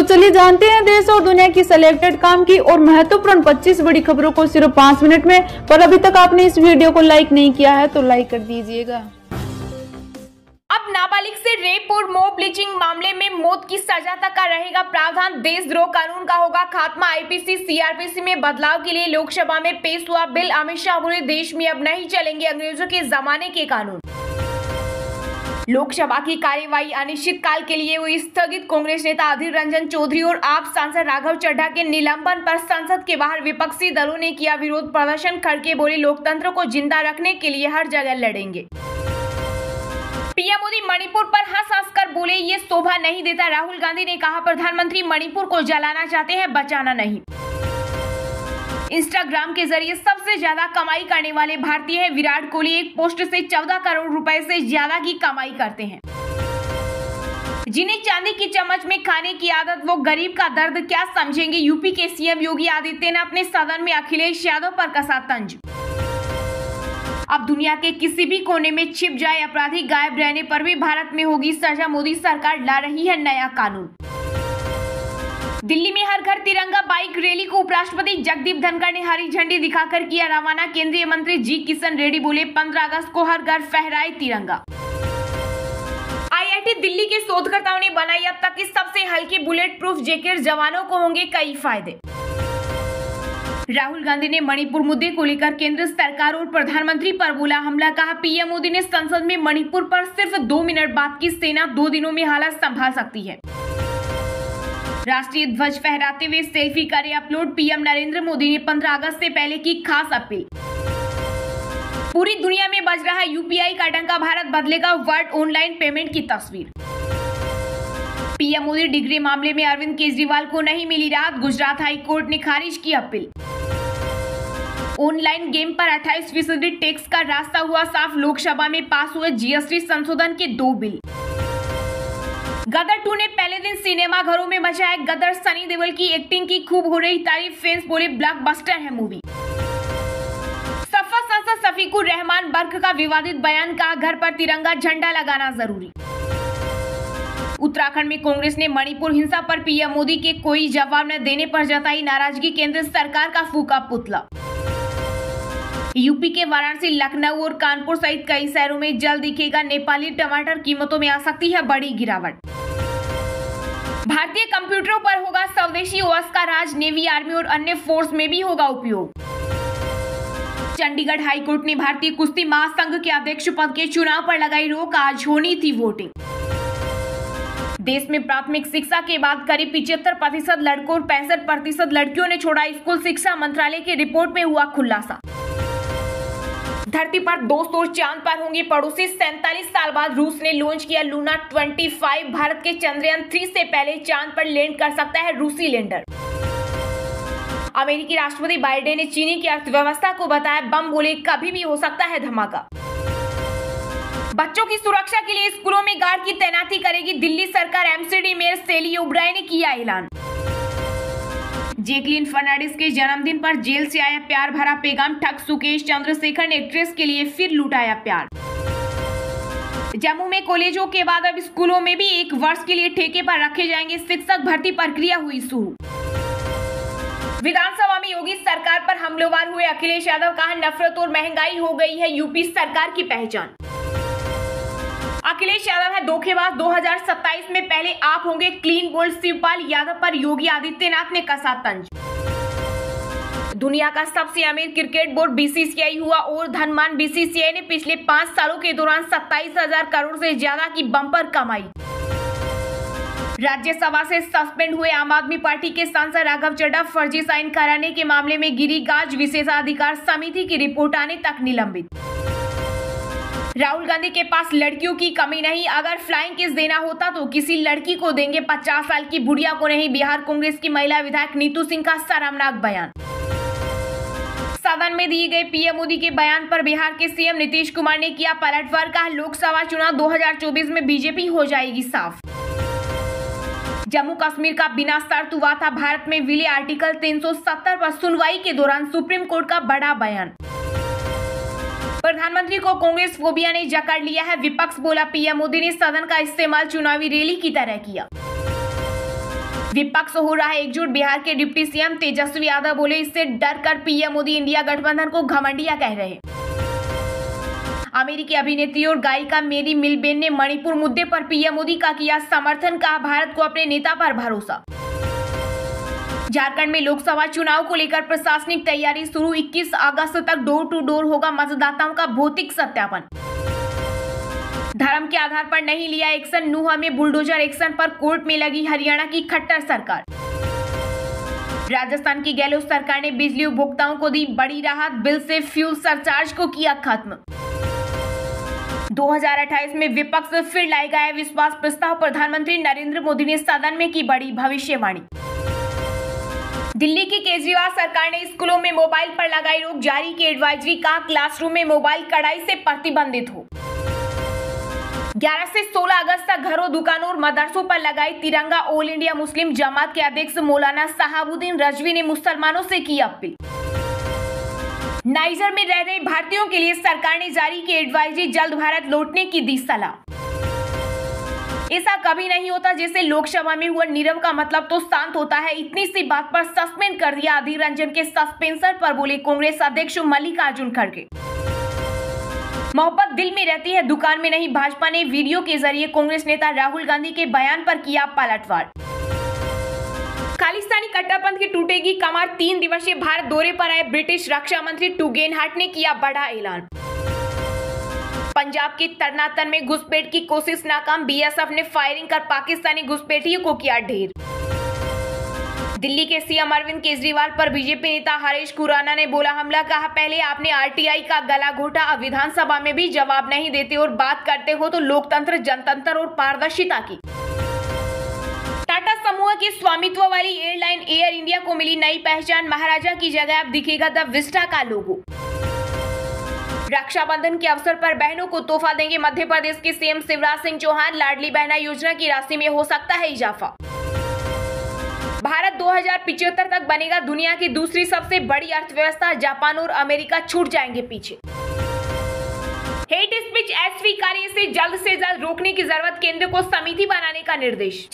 तो चलिए जानते हैं देश और दुनिया की सिलेक्टेड काम की और महत्वपूर्ण 25 बड़ी खबरों को सिर्फ़ पाँच मिनट में। पर अभी तक आपने इस वीडियो को लाइक नहीं किया है तो लाइक कर दीजिएगा। अब नाबालिग से रेप और मोब ब्लीचिंग मामले में मौत की सजा तक का रहेगा प्रावधान। देशद्रोह कानून का होगा खात्मा। आईपीसी सीआरपीसी में बदलाव के लिए लोकसभा में पेश हुआ बिल। अमित शाह बोले, देश में अब नहीं चलेंगे अंग्रेज़ों के जमाने के कानून। लोकसभा की कार्यवाही अनिश्चित काल के लिए हुई। स्थगित कांग्रेस नेता अधीर रंजन चौधरी और आप सांसद राघव चड्ढा के निलंबन पर संसद के बाहर विपक्षी दलों ने किया विरोध। प्रदर्शन करके बोले, लोकतंत्र को ज़िंदा रखने के लिए हर जगह लड़ेंगे। पीएम मोदी मणिपुर पर हंस हंस कर बोले, ये शोभा नहीं देता। राहुल गांधी ने कहा, प्रधानमंत्री मणिपुर को जलाना चाहते हैं, बचाना नहीं। इंस्टाग्राम के ज़रिए सबसे ज़्यादा कमाई करने वाले भारतीय है विराट कोहली। एक पोस्ट से 14 करोड़ रुपए से ज़्यादा की कमाई करते हैं। जिन्हें चांदी की चम्मच में खाने की आदत, वो गरीब का दर्द, क्या समझेंगे? यूपी के सीएम योगी आदित्यनाथ ने सदन में अखिलेश यादव पर कसा तंज। अब दुनिया के किसी भी कोने में छिप जाए अपराधी, गायब रहने पर भी भारत में होगी सजा। मोदी सरकार ला रही है नया कानून। दिल्ली में हर घर तिरंगा बाइक रैली को उपराष्ट्रपति जगदीप धनखड़ ने हरी झंडी दिखाकर किया रवाना। केंद्रीय मंत्री जी किशन रेड्डी बोले 15 अगस्त को हर घर फहराए तिरंगा। आईआईटी दिल्ली के शोधकर्ताओं ने बनाई अब तक की सबसे हल्की बुलेट प्रूफ जैकेट। जवानों को होंगे कई फ़ायदे। राहुल गांधी ने मणिपुर मुद्दे को लेकर केंद्र सरकार और प्रधानमंत्री पर बोला हमला, कहा पीएम मोदी ने संसद में मणिपुर पर सिर्फ़ दो मिनट बाद की सेना दो दिनों में हालत संभाल सकती है। राष्ट्रीय ध्वज फहराते हुए सेल्फी करे अपलोड। पीएम नरेंद्र मोदी ने 15 अगस्त से पहले की खास अपील। पूरी दुनिया में बज रहा यूपीआई का डंका, भारत बदलेगा वर्ल्ड ऑनलाइन पेमेंट की तस्वीर। पीएम मोदी डिग्री मामले में अरविंद केजरीवाल को नहीं मिली रात गुजरात हाई कोर्ट ने खारिज की अपील। ऑनलाइन गेम पर 28 फ़ीसदी टैक्स का रास्ता हुआ साफ़, लोकसभा में पास हुए जीएसटी संशोधन के दो बिल। गदर टू ने पहले दिन सिनेमा घरों में मचाया गदर सनी देवल की एक्टिंग की खूब हो रही तारीफ़। फैंस बोले ब्लॉकबस्टर है मूवी सफ़ा सांसद सफीकुर रहमान बर्क का विवादित बयान कहा, घर पर तिरंगा झंडा लगाना ज़रूरी। उत्तराखंड में कांग्रेस ने मणिपुर हिंसा पर पीएम मोदी के कोई जवाब न देने पर जताई नाराज़गी, केंद्र सरकार का फूका पुतला। यूपी के वाराणसी, लखनऊ और कानपुर सहित कई शहरों में जल्द दिखेगा नेपाली टमाटर, कीमतों में आ सकती है बड़ी गिरावट। भारतीय कंप्यूटरों पर होगा स्वदेशी ओएस का राज, नेवी आर्मी और अन्य फोर्स में भी होगा उपयोग। चंडीगढ़ हाईकोर्ट ने भारतीय कुश्ती महासंघ के अध्यक्ष पद के चुनाव पर लगाई रोक, आज होनी थी वोटिंग। देश में प्राथमिक शिक्षा के बाद करीब पिछहत्तर प्रतिशत लड़कों और पैंसठ प्रतिशत लड़कियों ने छोड़ा स्कूल शिक्षा मंत्रालय की रिपोर्ट में हुआ खुलासा। धरती पर दोस्त चाँद पर होंगे पड़ोसी। सैंतालीस साल बाद रूस ने लॉन्च किया लूना 25 भारत के चंद्रयान थ्री से पहले चाँद पर लैंड कर सकता है रूसी लैंडर अमेरिकी राष्ट्रपति बाइडेन ने चीनी की अर्थव्यवस्था को बताया, बम बोले कभी भी हो सकता है धमाका। बच्चों की सुरक्षा के लिए स्कूलों में गार्ड की तैनाती करेगी दिल्ली सरकार। एमसीडी मेयर सेली ओब्राय ने किया ऐलान। जेकलिन फर्नाडिस के जन्मदिन पर जेल से आया प्यार भरा पैगाम, ठग सुकेश चंद्रशेखर ने एक्ट्रेस के लिए फिर लुटाया प्यार। जम्मू में कॉलेजों के बाद अब स्कूलों में भी एक वर्ष के लिए ठेके पर रखे जाएँगे शिक्षक, भर्ती प्रक्रिया हुई शुरू। विधानसभा में योगी सरकार पर हमलेवार हुए अखिलेश यादव, कहा नफरत और महँगाई हो गई है यूपी सरकार की पहचान। अखिलेश यादव है। धोखेबाज 2027 में पहले आप होंगे क्लीन बोल्ड शिवपाल यादव पर योगी आदित्यनाथ ने कसा तंज। दुनिया का सबसे अमीर क्रिकेट बोर्ड बीसीसीआई हुआ और धनमान बीसीसीआई ने पिछले पाँच सालों के दौरान सत्ताईस हज़ार करोड़ से ज़्यादा की बम्पर कमाई। राज्यसभा से सस्पेंड हुए आम आदमी पार्टी के सांसद राघव चड्ढा फर्जी साइन कराने के मामले में गिरी गाज। विशेषाधिकार समिति की रिपोर्ट आने तक निलंबित। राहुल गांधी के पास लड़कियों की कमी नहीं। अगर फ्लाइंग किस देना होता तो किसी लड़की को देंगे पचास साल की बुढ़िया को नहीं। बिहार कांग्रेस की महिला विधायक नीतू सिंह का शर्मनाक बयान। सदन में दिए गए पीएम मोदी के बयान पर बिहार के सीएम नीतीश कुमार ने किया पलटवार का लोकसभा चुनाव 2024 में बीजेपी हो जाएगी साफ़। जम्मू कश्मीर का बिना शर्त हुआ था भारत में विले आर्टिकल 370 पर सुनवाई के दौरान सुप्रीम कोर्ट का बड़ा बयान। प्रधानमंत्री को कांग्रेस फोबिया ने जकड़ लिया है। विपक्ष बोला, पीएम मोदी ने सदन का इस्तेमाल चुनावी रैली की तरह किया। विपक्ष हो रहा है एकजुट। बिहार के डिप्टी सीएम तेजस्वी यादव बोले, इससे डर कर पीएम मोदी इंडिया गठबंधन को घमंडिया कह रहे अमेरिकी अभिनेत्री और गायिका मेरी मिलबेन ने मणिपुर मुद्दे पर पीएम मोदी का किया समर्थन, कहा, भारत को अपने नेता पर भरोसा। झारखंड में लोकसभा चुनाव को लेकर प्रशासनिक तैयारी शुरू। 21 अगस्त तक डोर टू डोर होगा मतदाताओं का भौतिक सत्यापन। धर्म के आधार पर नहीं लिया एक्शन, नुहा में बुलडोजर एक्शन पर कोर्ट में लगी हरियाणा की खट्टर सरकार। राजस्थान की गहलोत सरकार ने बिजली उपभोक्ताओं को दी बड़ी राहत, बिल से फ्यूल सरचार्ज को किया खत्म। 2028 में विपक्ष फिर लाएगा विश्वास प्रस्ताव, प्रधानमंत्री नरेंद्र मोदी ने सदन में की बड़ी भविष्यवाणी। दिल्ली की केजरीवाल सरकार ने स्कूलों में मोबाइल पर लगाई रोक जारी, की एडवाइजरी का क्लासरूम में मोबाइल कड़ाई से प्रतिबंधित हो। 11 से 16 अगस्त तक घरों, दुकानों और मदरसों पर लगाई तिरंगा ऑल इंडिया मुस्लिम जमात के अध्यक्ष मौलाना साहबुद्दीन रजवी ने मुसलमानों से की अपील। नाइजर में रह रहे भारतीयों के लिए सरकार ने जारी की एडवाइजरी जल्द भारत लौटने की दी सलाह। ऐसा कभी नहीं होता जैसे लोकसभा में हुआ नीरव का मतलब तो शांत होता है। इतनी सी बात पर सस्पेंड कर दिया अधीर रंजन के सस्पेंसर पर बोले कांग्रेस अध्यक्ष मल्लिकार्जुन खड़गे। मोहब्बत दिल में रहती है, दुकान में नहीं, भाजपा ने वीडियो के ज़रिए कांग्रेस नेता राहुल गांधी के बयान पर किया पलटवार। खालिस्तानी कट्टरपंथ की टूटेगी, कमर तीन दिवसीय भारत दौरे पर आए ब्रिटिश रक्षा मंत्री टूगेन हार्ट ने किया बड़ा ऐलान। पंजाब के तरनातन में घुसपैठ की कोशिश नाकाम। बीएसएफ ने फायरिंग कर पाकिस्तानी घुसपैठियों को किया ढेर। दिल्ली के सीएम अरविंद केजरीवाल पर बीजेपी नेता हरीश खुराना ने बोला हमला। कहा, पहले आपने आरटीआई का गला घोटा, अब विधानसभा में भी जवाब नहीं देते और बात करते हो तो लोकतंत्र, जनतंत्र और पारदर्शिता की। टाटा समूह की स्वामित्व वाली एयरलाइन एयर इंडिया को मिली नई पहचान। महाराजा की जगह अब दिखेगा द विस्टा का लोगो। रक्षाबंधन के अवसर पर बहनों को तोहफा देंगे मध्य प्रदेश के सीएम शिवराज सिंह चौहान। लाडली बहना योजना की राशि में हो सकता है इजाफा। भारत दो तक बनेगा दुनिया की दूसरी सबसे बड़ी अर्थव्यवस्था। जापान और अमेरिका छूट जाएँगे पीछे। हेट स्पीच अस्वीकार्य से जल्द से जल्द रोकने की ज़रूरत केंद्र को समिति बनाने का निर्देश।